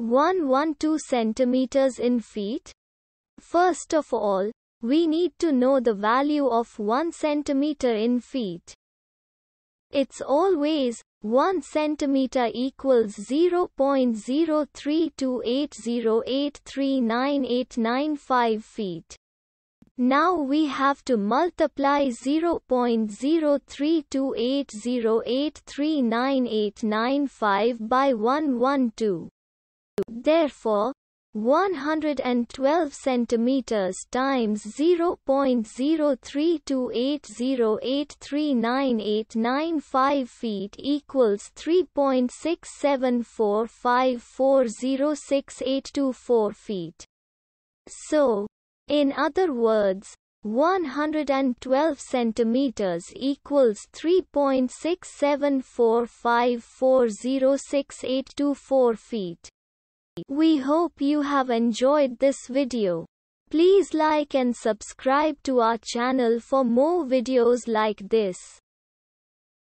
112 centimeters in feet? First of all, we need to know the value of 1 centimeter in feet. It's always 1 centimeter equals 0.03280839895 feet. Now we have to multiply 0.03280839895 by 112. Therefore, 112 centimeters times 0.03280839895 feet equals 3.6745406824 feet. So, in other words, 112 centimeters equals 3.6745406824 feet. We hope you have enjoyed this video. Please like and subscribe to our channel for more videos like this.